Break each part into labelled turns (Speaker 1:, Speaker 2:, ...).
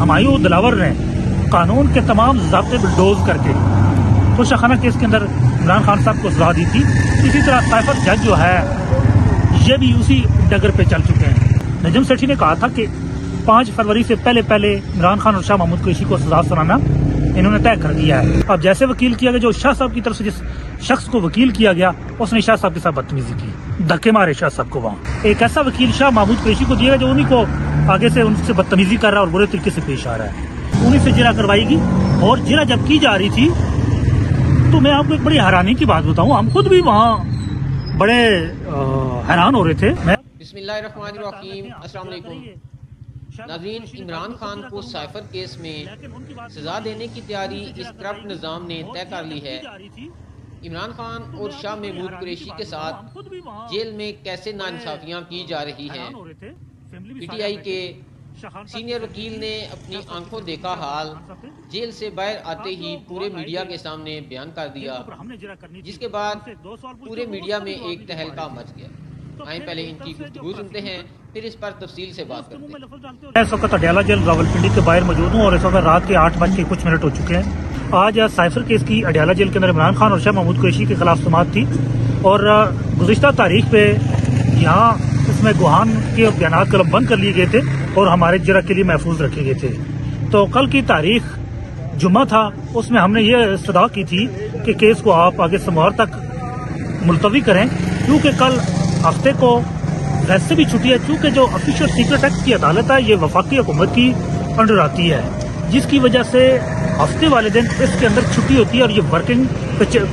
Speaker 1: हमायूं दिलावर ने कानून के तमाम जबते बुलडोज करके। खुशाखाना केस के अंदर इमरान खान साहब को सजा दी थी। इसी तरह साइफर जज जो है, ये भी उसी डगर पे चल चुके हैं। नजम सेठी ने कहा था कि पाँच फरवरी से पहले पहले इमरान खान और शाह महमूद कुरैशी को सजा सुनाना इन्होंने तय कर दिया है। अब जैसे वकील किया गया, जो शाह साहब की तरफ़ से जिस शख्स को वकील किया गया, उसने शाह साहब के साथ बदतमीजी की। धक्के मारे शाह साहब को वहाँ। एक ऐसा वकील शाह महमूद कुरैशी को दिया गया, जो उन्हीं को आगे से उनसे बदतमीजी कर रहा है और बुरे तरीके से पेश आ रहा है। उन्हीं से जिरा करवाएगी। और जिरा जब की जा रही थी तो मैं आपको एक बड़ी हैरानी की बात बताऊँ। हम खुद भी वहाँ बड़े हैरान हो रहे थे।
Speaker 2: नाजरीन इमरान खान को साइफर केस में सजा देने की तैयारी इस करप्ट निज़ाम ने तय कर ली है। इमरान खान और शाह महमूद कुरैशी के साथ जेल में कैसे नाइंसाफियाँ की जा रही हैं। पीटीआई के सीनियर वकील ने अपनी आँखों देखा हाल। जेल से बाहर आते ही पूरे मीडिया के सामने बयान कर दिया। जिसके बाद पूरे मीडिया में एक तहलका मच गया। आए पहले इनकी गुफ्तगू सुनते हैं। फिर इस पर तफसील से बात करते हैं।
Speaker 1: इस वक्त अडयाला जेल रावलपिंडी के बाहर मौजूद हूँ और इस वक्त रात के आठ बज के कुछ मिनट हो चुके हैं। आज साइफर केस की अडयाला जेल के अंदर इमरान खान और शाह महमूद कुरैशी के खिलाफ समात थी और गुजशत तारीख पे यहाँ इसमें गुहान के बयान कलम बंद कर लिए गए थे और हमारे जरा के लिए महफूज रखे गए थे। तो कल की तारीख जुम्मा था, उसमें हमने ये सदा की थी कि केस को आप आगे सोमवार तक मुलतवी करें, क्योंकि कल हफ़्ते को वैसे भी छुट्टी है, क्योंकि जो ऑफिशियल सीक्रेट एक्ट की अदालत है, ये वफाकी हुकूमत की अंडर आती है। जिसकी वजह से हफ़्ते वाले दिन इसके अंदर छुट्टी होती है और ये वर्किंग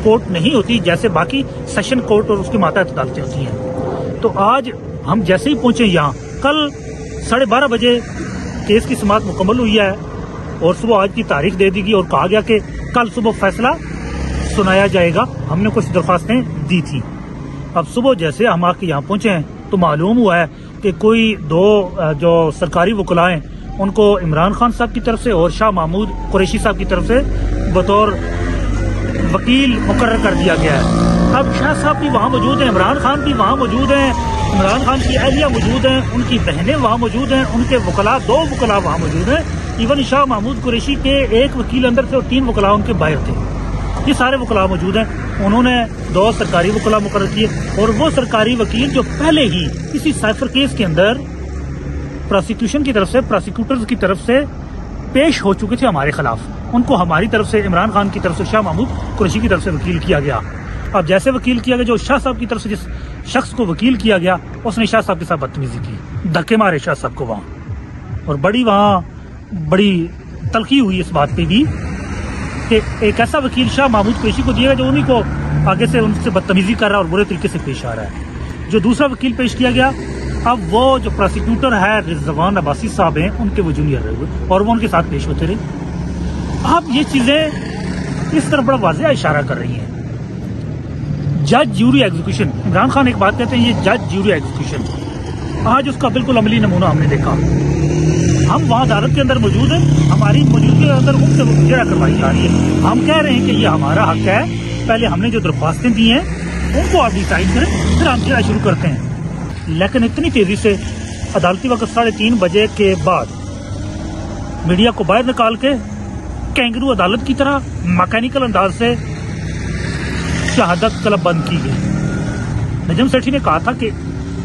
Speaker 1: कोर्ट नहीं होती, जैसे बाकी सेशन कोर्ट और उसकी माता अदालतें होती हैं। तो आज हम जैसे ही पहुँचे यहाँ, कल साढ़े बारह बजे केस की समात मुकम्मल हुई है और सुबह आज की तारीख दे दी गई और कहा गया कि कल सुबह फैसला सुनाया जाएगा। हमने कुछ दरख्वास्तें दी थी। अब सुबह जैसे हम आके यहाँ पहुँचे हैं तो मालूम हुआ है कि कोई दो जो सरकारी वकलाएँ उनको इमरान खान साहब की तरफ़ से और शाह महमूद कुरैशी साहब की तरफ़ से बतौर वकील मुकर कर दिया गया है। अब शाह साहब भी वहाँ मौजूद हैं, इमरान खान भी वहाँ मौजूद हैं, इमरान खान की अहलिया मौजूद हैं, उनकी बहनें वहाँ मौजूद हैं, उनके वकला, दो वकला वहाँ मौजूद हैं, इवन शाह महमूद कुरैशी के एक वकील अंदर थे और तीन वकला उनके बाहर थे। ये सारे वकला मौजूद हैं। उन्होंने दो सरकारी वकला मुकर किए और वो सरकारी वकील जो पहले ही इसी साइफर केस के अंदर प्रोसिक्यूशन की तरफ़ से प्रोसिक्यूटर्स की तरफ़ से पेश हो चुके थे हमारे खिलाफ। उनको हमारी तरफ़ से, इमरान खान की तरफ़ से, शाह महमूद कुरैशी की तरफ़ से वकील किया गया। अब जैसे वकील किया गया, जो शाह साहब की तरफ़ से, जिस शख्स को वकील किया गया, उसने शाह साहब के साथ बदतमीजी की। धक्के मारे शाह साहब को वहाँ। और बड़ी वहाँ, बड़ी तलखी हुई इस बात पे भी। कि एक ऐसा वकील शाह महमूद कुरैशी को दिया गया जो उन्हीं को आगे से उनसे बदतमीजी कर रहा है और बुरे तरीके से पेश आ रहा है। जो दूसरा वकील पेश किया गया, अब वो जो प्रोसिक्यूटर है, रिजवान अब्बासी साहब हैं, उनके वो जूनियर रहे और वो उनके साथ पेश होते रहे। अब ये चीज़ें इस तरफ़ बड़ा वाजिया इशारा कर रही हैं। जज ज्यूरी एग्जीक्यूशन इमरान खान एक बात कहते हैं, ये जज ज्यूरी एग्जीक्यूशन आज उसका बिल्कुल अमली नमूना हमने देखा। हम वहाँ अदालत के अंदर मौजूद हैं, हमारी मौजूदगी के अंदर उनसे मुजरा करवाई जा रही है। हम कह रहे हैं कि ये हमारा हक है। पहले हमने जो दरख्वास्तें दी हैं, उनको आप डिसाइड करें, फिर हम जिरा शुरू करते हैं। लेकिन इतनी तेज़ी से अदालती वक्त साढ़े तीन बजे के बाद मीडिया को बाहर निकाल के कैंगरू अदालत की तरह मैकेनिकल अंदाज से शहादत तलब बंद की गई। नजम सेठी ने कहा था कि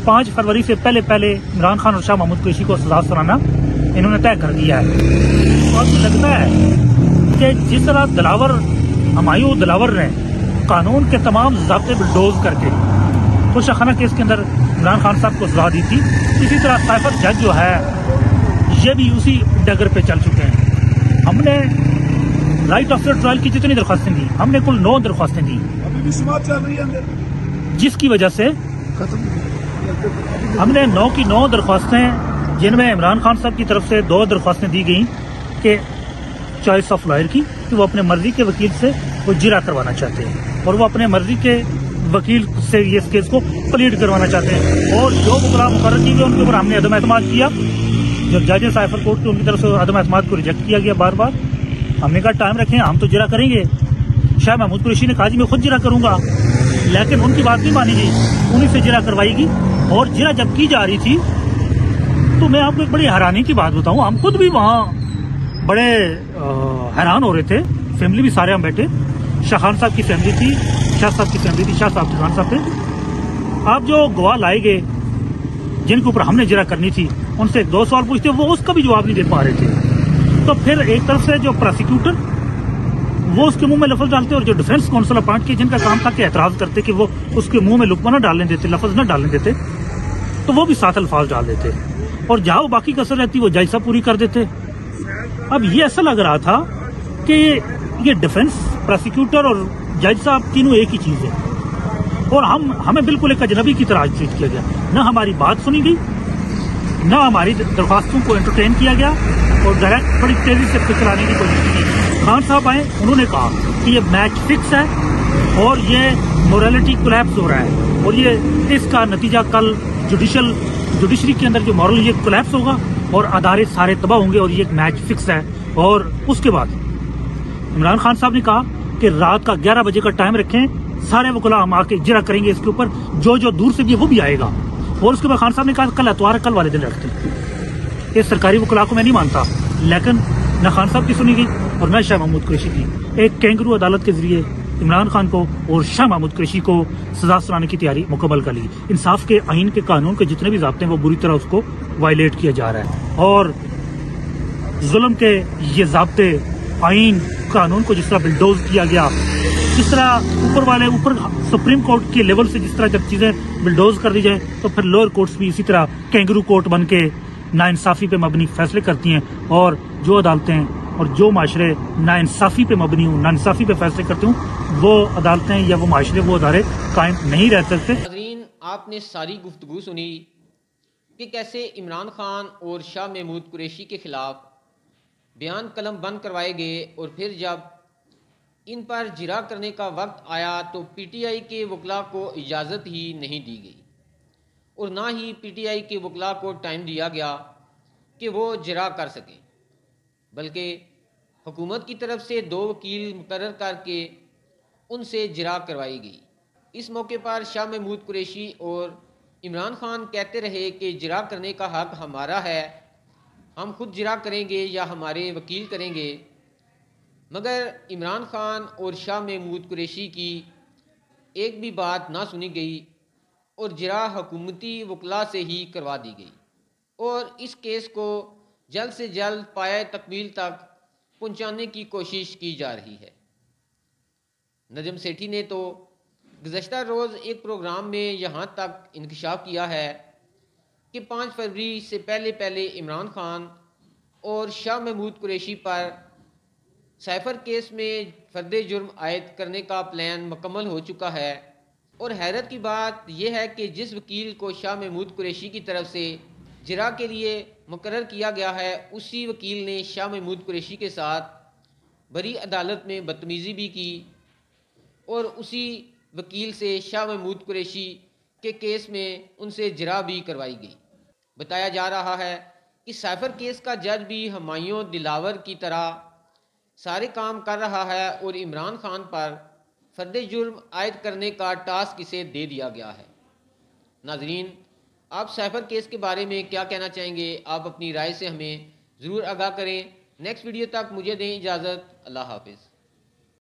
Speaker 1: पाँच फरवरी से पहले पहले इमरान खान और शाह महमूद कुरैशी को सजा सुनाना इन्होंने तय कर दिया है। और लगता है कि जिस तरह दिलावर हमायूं दिलावर ने कानून के तमाम जब्ते बुलडोज करके खुशाखाना केस के अंदर इमरान खान साहब को सजा दी थी। इसी तरह साइफर जज जो है ये भी उसी डगर पे चल चुके हैं। हमने राइट ऑफ़ ट्रायल की जितनी दरख्वास्तें दी हमने कुल नौ दरख्वास्तें दी।
Speaker 3: अभी भी चल रही है
Speaker 1: जिसकी वजह से हमने नौ की नौ दरख्वास्तें जिनमें इमरान खान साहब की तरफ़ से दो दरख्वास्तें दी गई कि चॉइस ऑफ़ लॉयर की, कि वो अपने मर्ज़ी के वकील से वो जिरा करवाना चाहते हैं और वो अपने मर्ज़ी के वकील से ये केस को प्लीड करवाना चाहते हैं। और जो मुकरा मुकर की गई, उनके ऊपर हमने अदम अहतमाद किया। जज साइफर कोर्ट की उनकी तरफ़ से अदम अहतमाद को रिजेक्ट किया गया बार बार हमने कहा टाइम रखें, हम तो जिरा करेंगे। शाह महमूद कुरेशी ने कहा, जी, मैं खुद जिरा करूँगा। लेकिन उनकी बात नहीं मानी गई। उन्हीं से जिरा करवाएगी और जिरा जब की जा रही थी तो मैं आपको एक बड़ी हैरानी की बात बताऊँ। हम खुद भी वहाँ बड़े हैरान हो रहे थे। फैमिली भी सारे हम बैठे। शाह खान साहब की फैमिली थी, शाह साहब की फैमिली थी, शाह साहब खान साहब थे। आप जो गवाह लाए गए, जिनके ऊपर हमने जरा करनी थी, उनसे दो सवाल पूछते, वो उसका भी जवाब नहीं दे पा रहे थे। तो फिर एक तरफ़ से जो प्रोसिक्यूटर वो उसके मुँह में लफज डालते और जो डिफेंस काउंसिल अपॉइंट किए जिनका काम था कि एतराज़ करते कि वो उसके मुँह में लुकमा न डालने देते, लफज ना डालने देते तो वो भी सात अल्फाज डाल देते। और जहाँ बाकी कसर रहती, वो जायजा पूरी कर देते। अब ये ऐसा लग रहा था कि ये डिफेंस, प्रोसिक्यूटर और जज साहब तीनों एक ही चीज़ है। और हम, हमें बिल्कुल एक अजनबी की तरह ट्रीट किया गया। न हमारी बात सुनी गई, न हमारी दरख्वास्तों को एंटरटेन किया गया और डायरेक्ट बड़ी तेज़ी से आने की कोशिश की खान साहब आए, उन्होंने कहा कि ये मैच फिक्स है और ये मोरालिटी कोलैप्स हो रहा है। और ये इसका नतीजा कल जुडिशल जुडिशरी के अंदर जो मॉरल ये कोलैप्स होगा और अदारे सारे तबाह होंगे और ये एक मैच फिक्स है। और उसके बाद इमरान खान साहब ने कहा कि रात का 11 बजे का टाइम रखें, सारे वकला हम आके जिरा करेंगे इसके ऊपर, जो जो दूर से भी वो भी आएगा। और उसके बाद खान साहब ने कहा कल एतवार कल वाले दिन रखते ये सरकारी वकला को मैं नहीं मानता, लेकिन न खान साहब की सुनी गई और मैं शाह महमूद कुरेशी की। एक कैंगरू अदालत के ज़रिए इमरान खान को और शाह महमूद कुरेशी को सजा सुनाने की तैयारी मुकम्मल कर ली। इंसाफ के आइन के कानून के जितने भी जबते हैं, वो बुरी तरह उसको वायलेट किया जा रहा है। और जुल्म के ये जबते आइन कानून को जिस तरह बिल्डोज किया गया, जिस तरह ऊपर वाले, ऊपर सुप्रीम कोर्ट के लेवल से जिस तरह जब चीज़ें बिल्डोज कर दी जाए तो फिर लोअर कोर्ट्स भी इसी तरह कैंगरू कोर्ट बन के नाइंसाफी पे मबनी फैसले करती हैं और जो अदालतें और जो माशरे नाइंसाफी पे मबनी हूँ, नाइंसाफी पे फैसले करते हूँ, वो अदालतें या वो माशरे, वो अदारे कायम नहीं रह सकते।
Speaker 2: आपने सारी गुफ्तु सुनी कि कैसे इमरान खान और शाह महमूद कुरेशी के खिलाफ बयान कलम बंद करवाए गए और फिर जब इन पर जिरा करने का वक्त आया तो पीटीआई के वकला को इजाज़त ही नहीं दी गई। और ना ही पीटीआई के वकला को टाइम दिया गया कि वो जिरा कर सकें, बल्कि हुकूमत की तरफ़ से दो वकील मुकर करके उनसे जिरा करवाई गई। इस मौके पर शाह महमूद कुरेशी और इमरान खान कहते रहे कि जिरा करने का हक हमारा है, हम खुद जरा करेंगे या हमारे वकील करेंगे। मगर इमरान खान और शाह महमूद कुरेशी की एक भी बात ना सुनी गई और जरा हकूमती वकला से ही करवा दी गई। और इस केस को जल्द से जल्द पाया तकमील तक पहुँचाने की कोशिश की जा रही है। नजम सेठी ने तो गुजशत रोज़ एक प्रोग्राम में यहाँ तक इंकशाफ किया है कि पाँच फरवरी से पहले पहले इमरान खान और शाह महमूद कुरेशी पर सैफर केस में फर्द जुर्म आयद करने का प्लान मुकम्मल हो चुका है। और हैरत की बात यह है कि जिस वकील को शाह महमूद कुरेशी की तरफ़ से जरा के लिए मुकर किया गया है। उसी वकील ने शाह महमूद कुरेशी के साथ बरी अदालत में बदतमीज़ी भी की और उसी वकील से शाह महमूद कुरेशी के केस में उनसे जरा भी करवाई गई। बताया जा रहा है कि साइफर केस का जज भी हमायूं दिलावर की तरह सारे काम कर रहा है और इमरान खान पर फर्द जुर्म आयद करने का टास्क इसे दे दिया गया है। नाजरीन आप साइफर केस के बारे में क्या कहना चाहेंगे, आप अपनी राय से हमें ज़रूर आगाह करें। नेक्स्ट वीडियो तक मुझे दें इजाज़त। अल्लाह हाफिज़।